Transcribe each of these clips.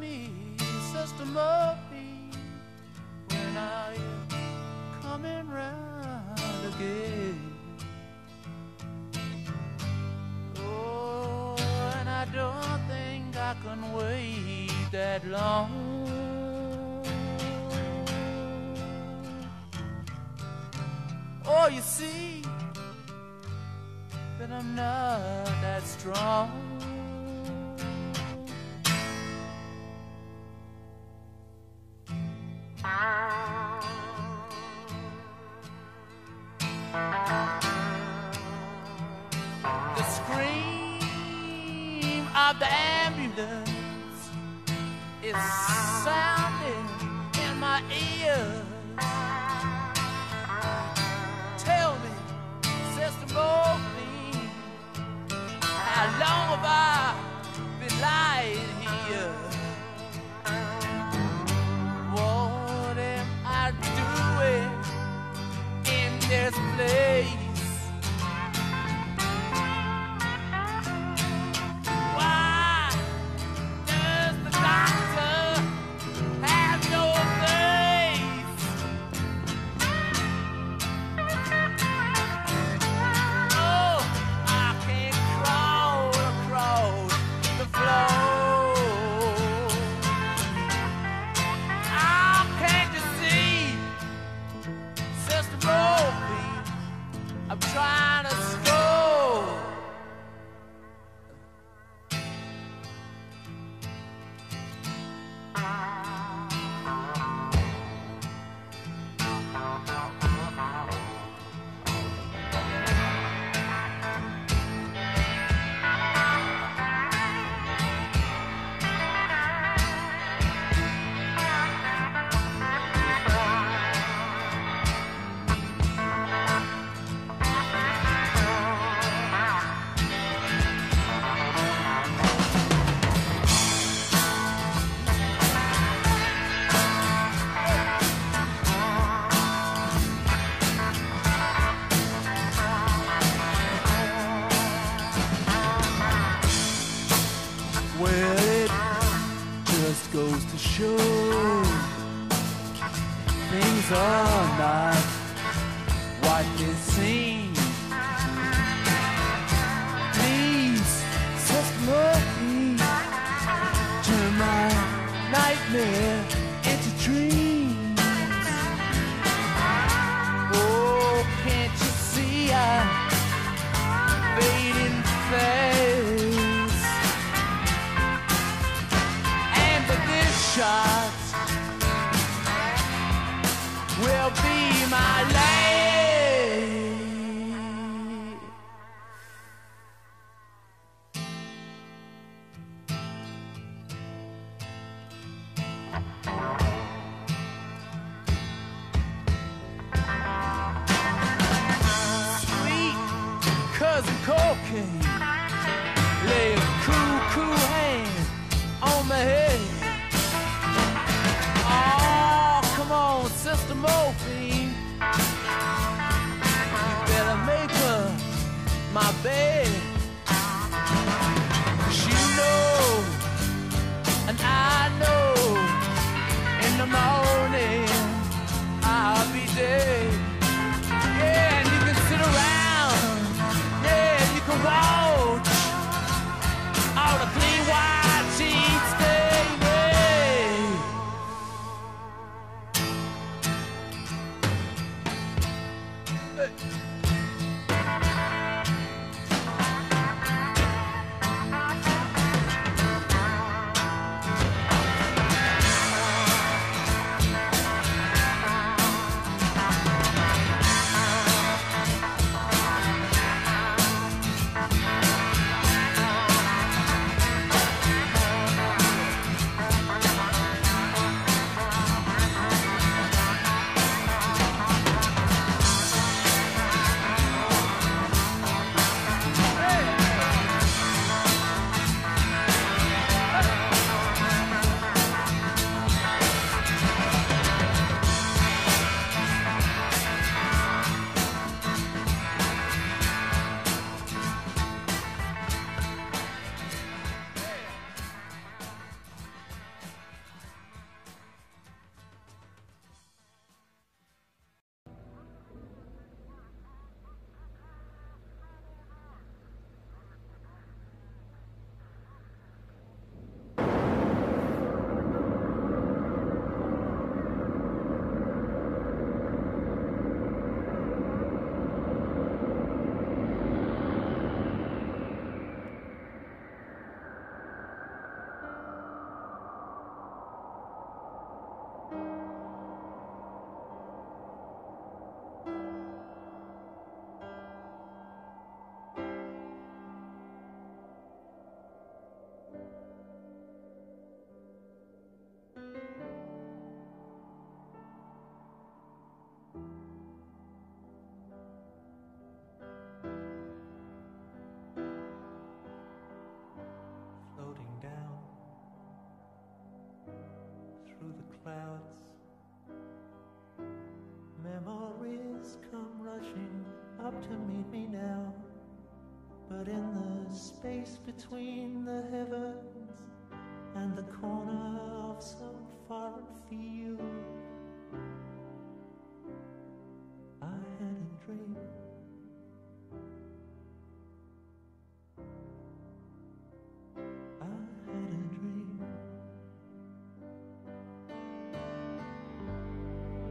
me, Sister Morphine, when are you coming round again? Oh, and I don't think I can wait that long. Oh, you see that I'm not that strong. is. baby.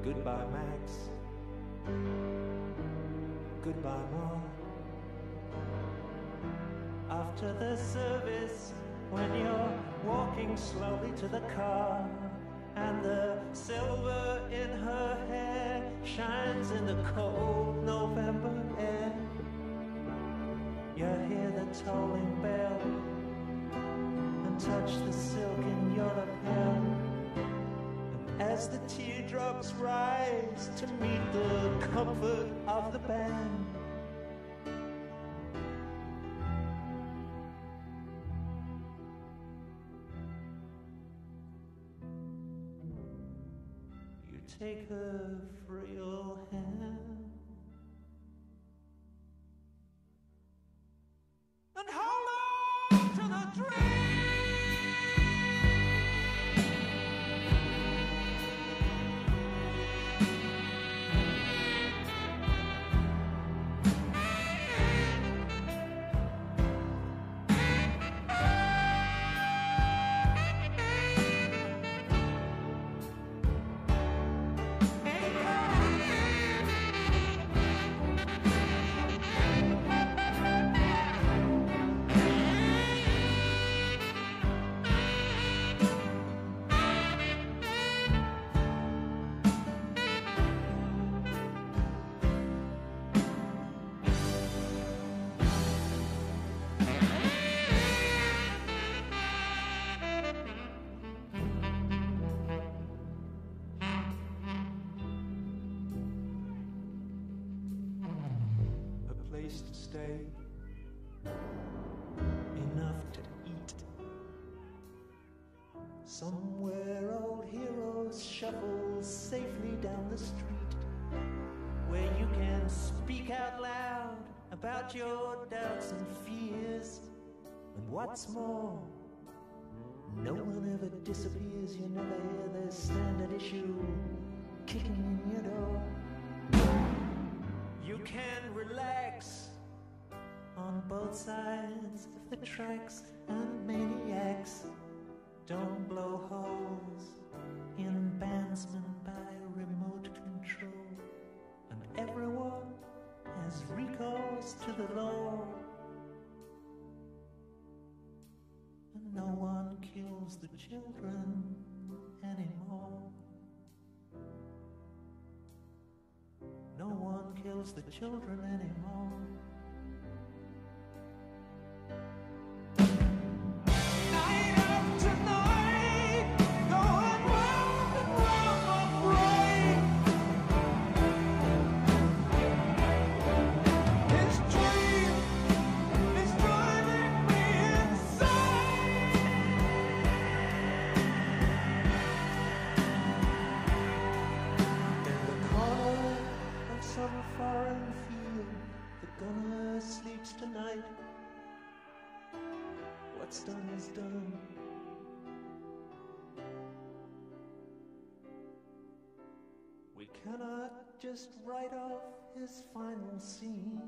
Goodbye, Max. Goodbye, Mom. After the service, when you're walking slowly to the car, and the silver in her hair shines in the cold November air. You hear the tolling bell and touch the silk in your lapel. As the teardrops rise to meet the comfort of the band, you take her frail stay enough to eat. Somewhere old heroes shuffle safely down the street where you can speak out loud about your doubts and fears. And what's more, no one ever disappears. You never hear their standard issue kicking in your door. You can relax on both sides of the tracks, and maniacs don't blow holes in bandsmen by remote control. And everyone has recourse to the law. And no one kills the children anymore. No one kills the children anymore. What's done is done. We cannot just write off his final scene.